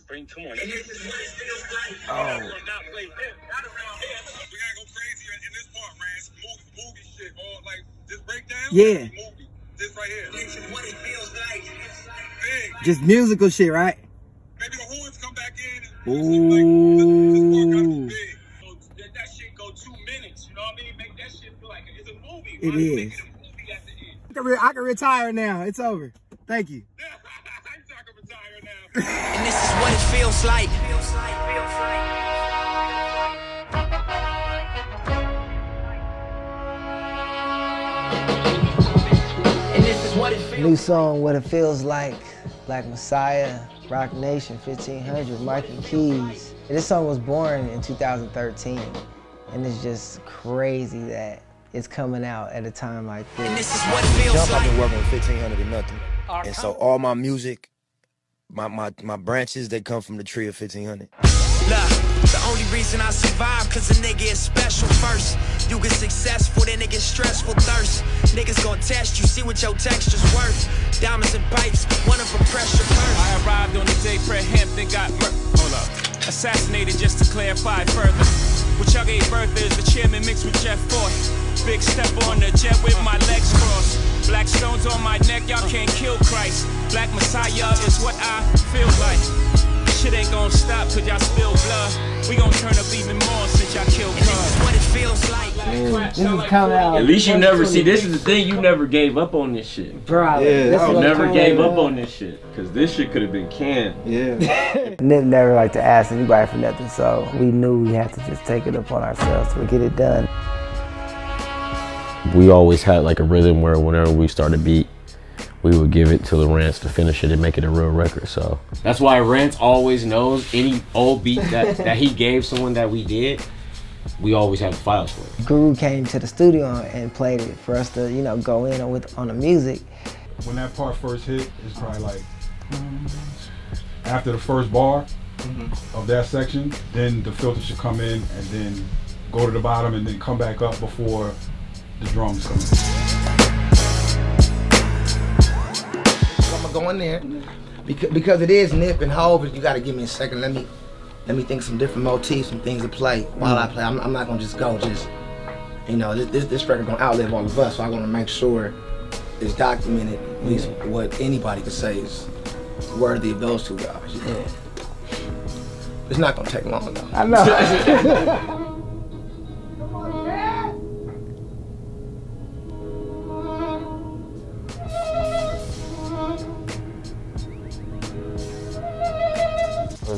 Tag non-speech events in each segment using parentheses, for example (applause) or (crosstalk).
Bring, come on. And this is what it feels like. Oh. Not play this. Not around here. We gotta go crazy in this part, Rance. Movie, movie shit, or like this breakdown. Yeah. This right here. What it feels like. Big. Just musical shit, right? Maybe the horns come back in. Ooh. This, this part gotta be big. So Let that shit go two minutes. You know what I mean? Make that shit feel like it's a movie. It is. a movie at the end? I can, I can retire now. It's over. Thank you. I'm talking retire now. And this is what it feels like. And this is what it feels New song, What It Feels Like, Black Messiah, Roc Nation, 1500, Mikey Keys. And this song was born in 2013, and it's just crazy that it's coming out at a time like And this. this is what it feels Jump, I've been working with 1500 and nothing. And so all my music, my, my, my branches, they come from the tree of 1500. Look, the only reason I survive cause a nigga is special first. You get successful, then it get stressful thirst. Niggas gon' test you, see what your texture's worth. Diamonds and pipes, one of them pressure first. I arrived on the day Fred Hampton got mur- Hold up. Assassinated just to clarify further. What y'all gave birth is the chairman mixed with Jeff Fort. Big step on the jet with my legs crossed. Black stones on my neck, y'all can't kill Christ. Black Messiah is what I feel like. Shit ain't gonna stop till y'all spill blood. We gon' turn up even more since y'all killed And this is what it feels like. This is coming out. At least you never see. This is the thing. You never gave up on this shit. Bro, Yeah, this that is You never gave up on this shit. Cause this shit could have been canned. Yeah. (laughs) Nip never like to ask anybody for nothing, so we knew we had to just take it upon ourselves to get it done. We always had like a rhythm where whenever we start a beat, we would give it to the Rance to finish it and make it a real record. So That's why Rance always knows any old beat that, (laughs) that he gave someone that we did. We always have files for it. Guru came to the studio and played it for us to, you know, go in with on the music. when that part first hit, it's probably like after the first bar mm-hmm. of that section, then the filter should come in and then go to the bottom and then come back up before the drums come in. I'm gonna go in there because, because it is Nip and Hov. You gotta give me a second. Let me let me think some different motifs, some things to play while I play. I'm, I'm not gonna just go just you know this this, this record gonna outlive all of us. So I want to make sure it's documented at least what anybody could say is worthy of those two guys. Yeah. It's not gonna take long though. I know. (laughs)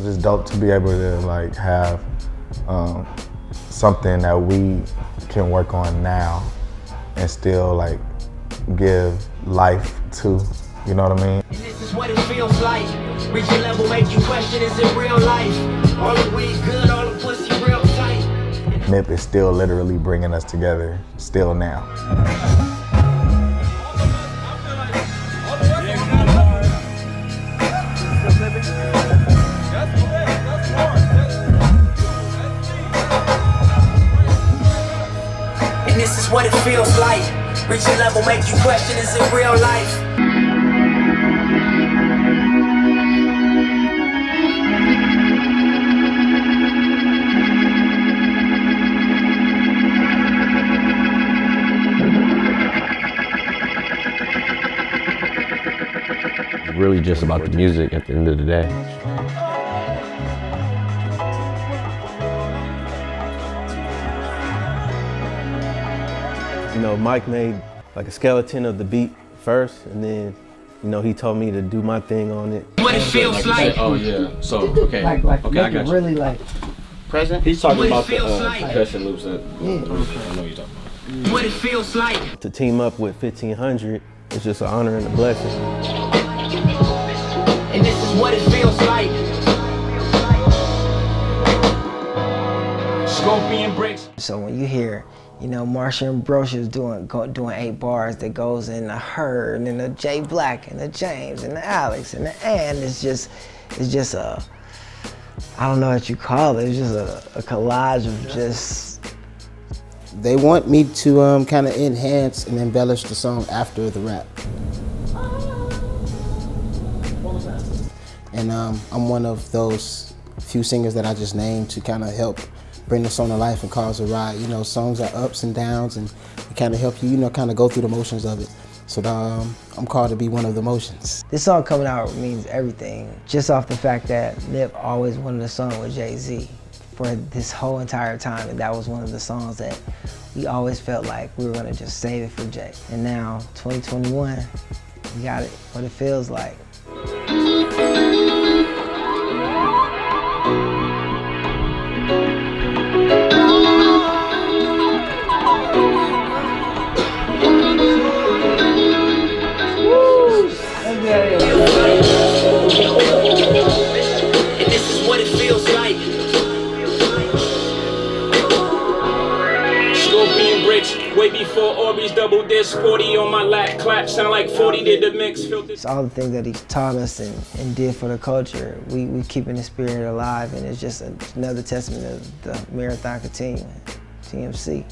just dope to be able to like have um, something that we can work on now and still like give life to. You know what I mean? And this is what it feels like. Reach a level, make you question, is it real life? All the weed good, all the pussy real tight. Nip is still literally bringing us together still now. This is what it feels like. Reach a level, make you question, is it real life? really just about the music at the end of the day. You know, Mike made like a skeleton of the beat first, and then, you know, he told me to do my thing on it. What it feels like. Oh yeah. So okay. Like, like, okay, I make it got you. really like, Present. He's talking What about the feels uh, like. percussion loops that. Yeah. I know what you're talking about. What it feels like. To team up with 1500 is just an honor and a blessing. And this is what it feels like. Scorpion bricks. so when you hear, you know, Marsha Ambrosius doing go, doing eight bars that goes in the her and then the J Black and the James and the Alex and the Ann, it's just, it's just a, I don't know what you call it. It's just a, a collage of just They want me to um, kind of enhance and embellish the song after the rap. And and um, I'm one of those few singers that I just named to kind of help bring the song to life and cause a ride. You know, songs are ups and downs, and it kind of help you, you know, kind of go through the motions of it. So um, I'm called to be one of the motions. This song coming out means everything, just off the fact that Nip always wanted a song with Jay-Z for this whole entire time, and that was one of the songs that we always felt like we were gonna just save it for Jay. And now, 2021, we got it, what it feels like. Before Orbeez double disc, 40 on my lap, clap, sound like 40 did the mix. It's all the things that he's taught us and, and did for the culture. We we keeping the spirit alive, and it's just another testament of the marathon continuing. TMC.